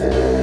you.